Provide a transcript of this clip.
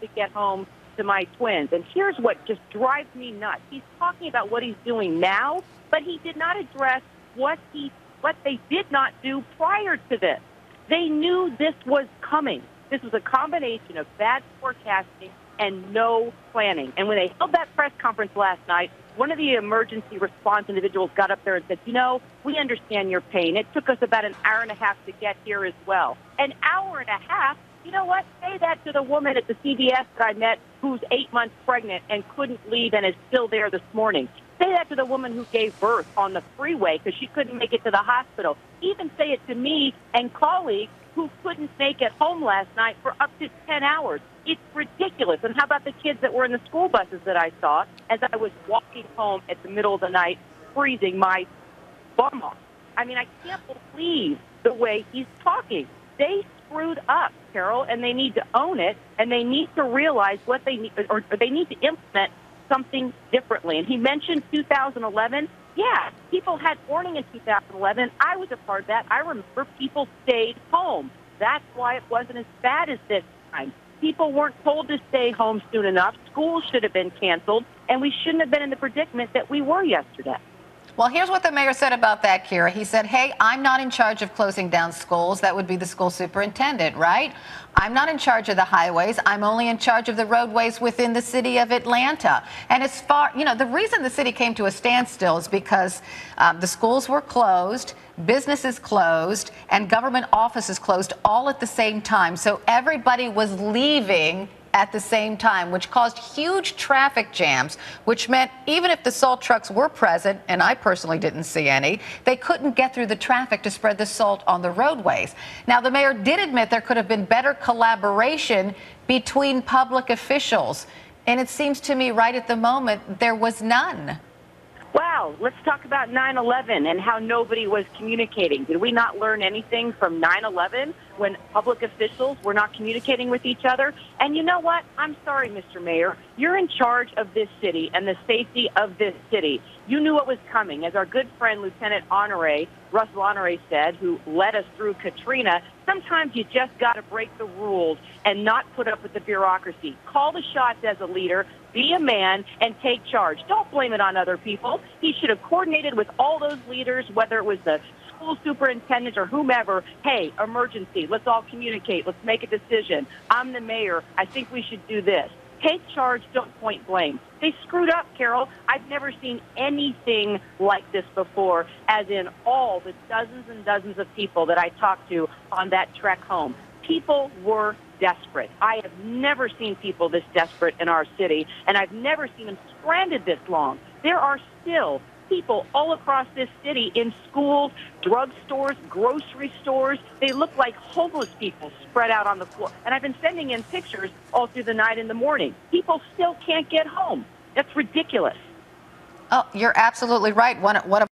to get home to my twins. And here's what just drives me nuts. He's talking about what he's doing now, but he did not address what he what they did not do prior to this. They knew this was coming. This was a combination of bad forecasting and no planning. And when they held that press conference last night, one of the emergency response individuals got up there and said, You know, we understand your pain. It took us about an hour and a half to get here as well. An hour and a half? You know what? Say that to the woman at the CVS that I met who's eight months pregnant and couldn't leave and is still there this morning. Say that to the woman who gave birth on the freeway because she couldn't make it to the hospital. Even say it to me and colleagues who couldn't make it home last night for up to 10 hours. It's ridiculous. And how about the kids that were in the school buses that I saw as I was walking home at the middle of the night, freezing my bum off? I mean, I can't believe the way he's talking. They screwed up, Carol, and they need to own it, and they need to realize what they need, or, or they need to implement something differently. And he mentioned 2011. Yeah, people had warning in 2011. I was a part of that. I remember people stayed home. That's why it wasn't as bad as this time. People weren't told to stay home soon enough. Schools should have been canceled, and we shouldn't have been in the predicament that we were yesterday. Well, here's what the mayor said about that, Kyra. He said, Hey, I'm not in charge of closing down schools. That would be the school superintendent, right? I'm not in charge of the highways. I'm only in charge of the roadways within the city of Atlanta. And as far, you know, the reason the city came to a standstill is because um, the schools were closed, businesses closed, and government offices closed all at the same time. So everybody was leaving at the same time, which caused huge traffic jams, which meant even if the salt trucks were present, and I personally didn't see any, they couldn't get through the traffic to spread the salt on the roadways. Now, the mayor did admit there could have been better collaboration between public officials. And it seems to me right at the moment there was none. Wow, let's talk about 9 11 and how nobody was communicating. Did we not learn anything from 9 11 when public officials were not communicating with each other? And you know what? I'm sorry, Mr. Mayor. You're in charge of this city and the safety of this city. You knew what was coming. As our good friend, Lieutenant Honore, Russel Honore said, who led us through Katrina, sometimes you just got to break the rules and not put up with the bureaucracy. Call the shots as a leader, be a man, and take charge. Don't blame it on other people. He should have coordinated with all those leaders, whether it was the school superintendent or whomever, hey, emergency, let's all communicate, let's make a decision. I'm the mayor, I think we should do this. Take charge, don't point blame. They screwed up, Carol. I've never seen anything like this before, as in all the dozens and dozens of people that I talked to on that trek home. People were desperate. I have never seen people this desperate in our city, and I've never seen them stranded this long. There are still people all across this city in schools, drugstores, grocery stores. They look like homeless people spread out on the floor. And I've been sending in pictures all through the night and the morning. People still can't get home. That's ridiculous. Oh, you're absolutely right. One, what a